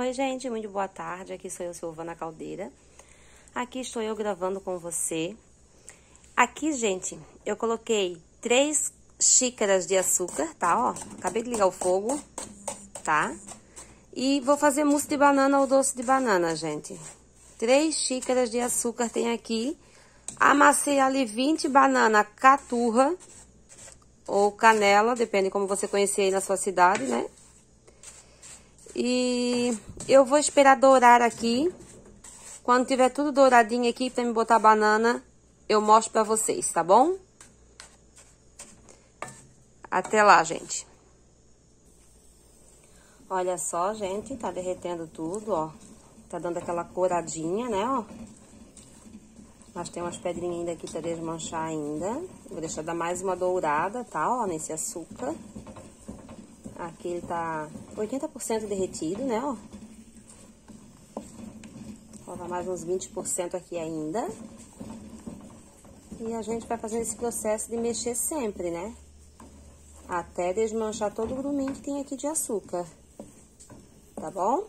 Oi, gente, muito boa tarde. Aqui sou eu, Silvana Caldeira. Aqui estou eu gravando com você. Aqui, gente, eu coloquei três xícaras de açúcar, tá? Ó, acabei de ligar o fogo, tá? E vou fazer mousse de banana ou doce de banana, gente. Três xícaras de açúcar tem aqui. Amassei ali 20 banana caturra ou canela, depende como você conhecer aí na sua cidade, né? E eu vou esperar dourar aqui. Quando tiver tudo douradinho aqui pra me botar banana, eu mostro pra vocês, tá bom? Até lá, gente. Olha só, gente, tá derretendo tudo, ó. Tá dando aquela coradinha, né, ó. Mas tem umas pedrinhas ainda aqui pra desmanchar ainda. Vou deixar dar mais uma dourada, tá, ó, nesse açúcar. Aqui ele tá 80% derretido, né, ó. Falta mais uns 20% aqui ainda. E a gente vai fazendo esse processo de mexer sempre, né? Até desmanchar todo o gruminho que tem aqui de açúcar. Tá bom?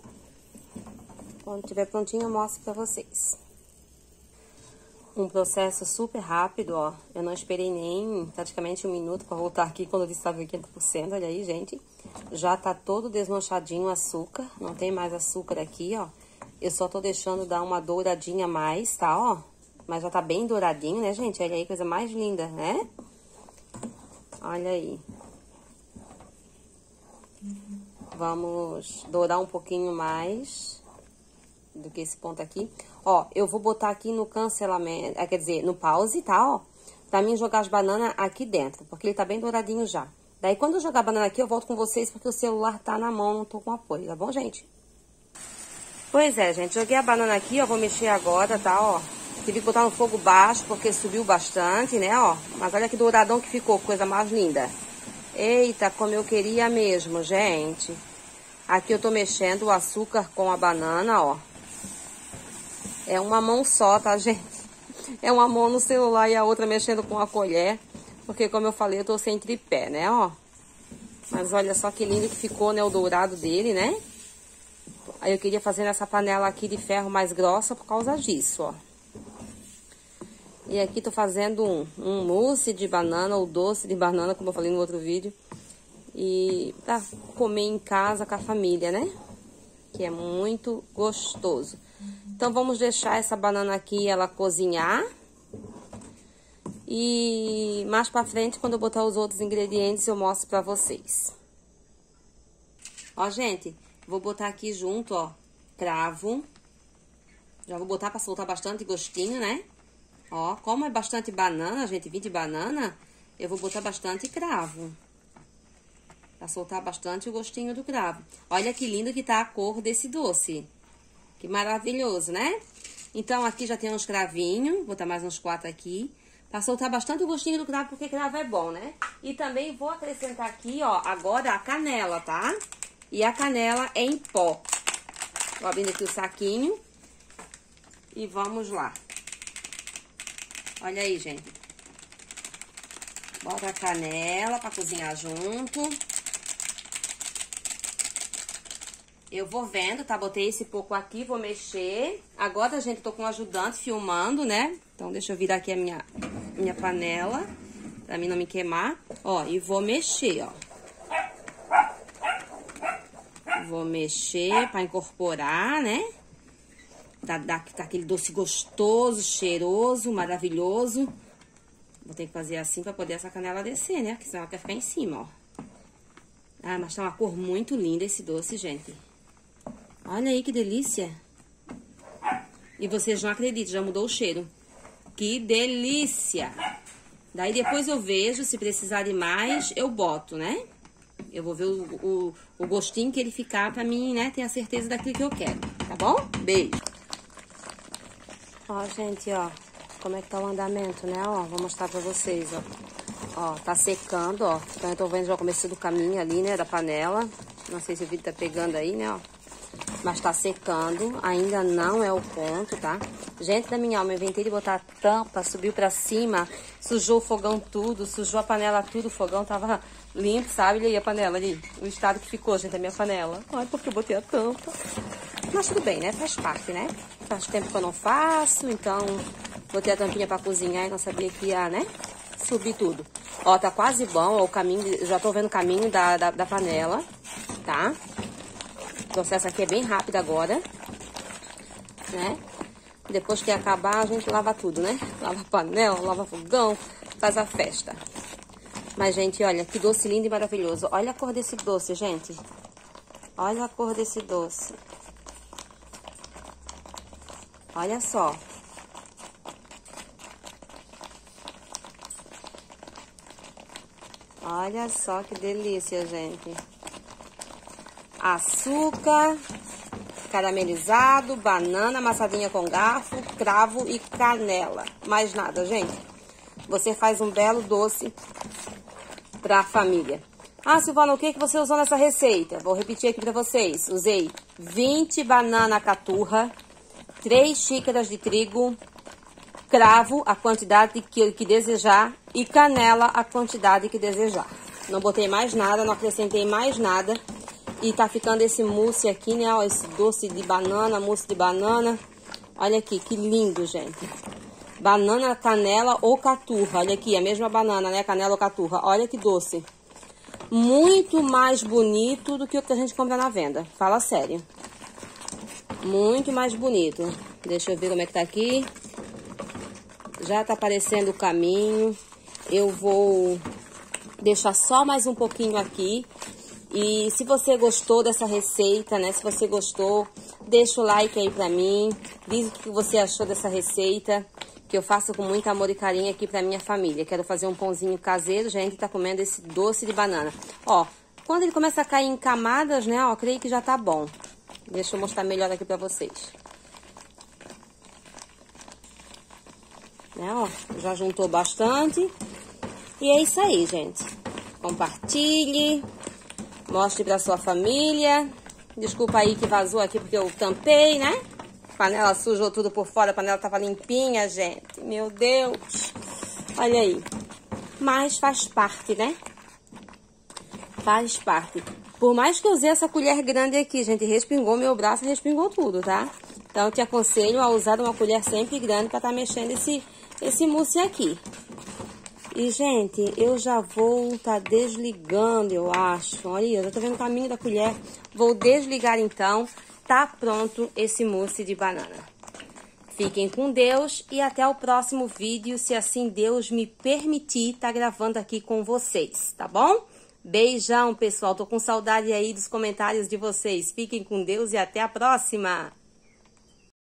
Quando tiver prontinho, eu mostro pra vocês. Um processo super rápido, ó. Eu não esperei nem praticamente um minuto pra voltar aqui quando eu disse que estava 80%. Olha aí, gente. Já tá todo desmanchadinho o açúcar. Não tem mais açúcar aqui, ó. Eu só tô deixando dar uma douradinha a mais, tá, ó? Mas já tá bem douradinho, né, gente? Olha aí, coisa mais linda, né? Olha aí. Vamos dourar um pouquinho mais do que esse ponto aqui. Ó, eu vou botar aqui no cancelamento, é, quer dizer, no pause, tá, ó? Pra mim jogar as bananas aqui dentro, porque ele tá bem douradinho já. Daí, quando eu jogar a banana aqui, eu volto com vocês, porque o celular tá na mão, não tô com apoio, tá bom, gente? Pois é, gente, joguei a banana aqui, ó, vou mexer agora, tá, ó. Tive que botar no fogo baixo, porque subiu bastante, né, ó. Mas olha que douradão que ficou, coisa mais linda. Eita, como eu queria mesmo, gente. Aqui eu tô mexendo o açúcar com a banana, ó. É uma mão só, tá, gente? É uma mão no celular e a outra mexendo com a colher. Porque, como eu falei, eu tô sem tripé, né, ó. Mas olha só que lindo que ficou, né, o dourado dele, né? Aí eu queria fazer nessa panela aqui de ferro mais grossa por causa disso, ó. E aqui tô fazendo um, um mousse de banana ou doce de banana, como eu falei no outro vídeo. E pra comer em casa com a família, né? Que é muito gostoso. Então, vamos deixar essa banana aqui, ela cozinhar. E mais pra frente, quando eu botar os outros ingredientes, eu mostro pra vocês. Ó, gente, vou botar aqui junto, ó, cravo. Já vou botar pra soltar bastante gostinho, né? Ó, como é bastante banana, gente, 20 banana, eu vou botar bastante cravo. Pra soltar bastante o gostinho do cravo. Olha que lindo que tá a cor desse doce. Que maravilhoso, né? Então, aqui já tem uns cravinhos, vou botar mais uns quatro aqui. Pra soltar bastante o gostinho do cravo, porque cravo é bom, né? E também vou acrescentar aqui, ó, agora a canela, tá? E a canela é em pó. Vou abrindo aqui o saquinho. E vamos lá. Olha aí, gente. Bota a canela pra cozinhar junto. Eu vou vendo, tá? Botei esse pouco aqui, vou mexer. Agora, gente, tô com um ajudante filmando, né? Então, deixa eu virar aqui a minha, minha panela, pra mim não me queimar. Ó, e vou mexer, ó. Vou mexer pra incorporar, né? Tá, dá, tá aquele doce gostoso, cheiroso, maravilhoso. Vou ter que fazer assim pra poder essa canela descer, né? Porque senão ela quer ficar em cima, ó. Ah, mas tá uma cor muito linda esse doce, gente. Olha aí que delícia. E vocês não acreditam, já mudou o cheiro. Que delícia! Daí depois eu vejo, se precisar de mais, eu boto, né? Eu vou ver o, o, o gostinho que ele ficar pra mim, né? Ter a certeza daquilo que eu quero, tá bom? Beijo! Ó, gente, ó, como é que tá o andamento, né? Ó, vou mostrar pra vocês, ó. Ó, tá secando, ó. Então eu tô vendo já o começo do caminho ali, né, da panela. Não sei se o vídeo tá pegando aí, né, ó mas tá secando, ainda não é o ponto, tá? Gente da minha alma, eu inventei de botar a tampa, subiu pra cima, sujou o fogão tudo, sujou a panela tudo, o fogão tava limpo, sabe? Olha aí a panela ali. O estado que ficou, gente, a minha panela. Ai, porque eu botei a tampa. Mas tudo bem, né? Faz parte, né? Faz tempo que eu não faço, então botei a tampinha pra cozinhar e não sabia que ia, né? Subir tudo. Ó, tá quase bom, ó, o caminho, já tô vendo o caminho da, da, da panela, tá? Processo aqui é bem rápido agora, né? Depois que acabar, a gente lava tudo, né? Lava panela, lava fogão, faz a festa. Mas, gente, olha, que doce lindo e maravilhoso. Olha a cor desse doce, gente. Olha a cor desse doce. Olha só. Olha só que delícia, gente. Açúcar, caramelizado, banana, amassadinha com garfo, cravo e canela. Mais nada, gente. Você faz um belo doce para a família. Ah, Silvana, o que, que você usou nessa receita? Vou repetir aqui para vocês. Usei 20 banana caturra, 3 xícaras de trigo, cravo a quantidade que, que desejar e canela a quantidade que desejar. Não botei mais nada, não acrescentei mais nada. E tá ficando esse mousse aqui, né? Ó, esse doce de banana, mousse de banana. Olha aqui, que lindo, gente. Banana, canela ou caturra. Olha aqui, a mesma banana, né? Canela ou caturra. Olha que doce. Muito mais bonito do que o que a gente compra na venda. Fala sério. Muito mais bonito. Deixa eu ver como é que tá aqui. Já tá aparecendo o caminho. Eu vou deixar só mais um pouquinho aqui. E se você gostou dessa receita, né? Se você gostou, deixa o like aí pra mim. Diz o que você achou dessa receita. Que eu faço com muito amor e carinho aqui pra minha família. Quero fazer um pãozinho caseiro. Gente, tá comendo esse doce de banana. Ó, quando ele começa a cair em camadas, né? Ó, creio que já tá bom. Deixa eu mostrar melhor aqui pra vocês. Né, ó, já juntou bastante. E é isso aí, gente. Compartilhe, mostre pra sua família. Desculpa aí que vazou aqui porque eu tampei, né? Panela sujou tudo por fora, a panela tava limpinha, gente. Meu Deus. Olha aí. Mas faz parte, né? Faz parte. Por mais que eu usei essa colher grande aqui, gente, respingou meu braço, respingou tudo, tá? Então, eu te aconselho a usar uma colher sempre grande para estar tá mexendo esse, esse mousse aqui. E, gente, eu já vou tá desligando, eu acho. Olha, eu já tô vendo o caminho da colher. Vou desligar, então. Tá pronto esse mousse de banana. Fiquem com Deus e até o próximo vídeo, se assim Deus me permitir tá gravando aqui com vocês, tá bom? Beijão, pessoal. Tô com saudade aí dos comentários de vocês. Fiquem com Deus e até a próxima.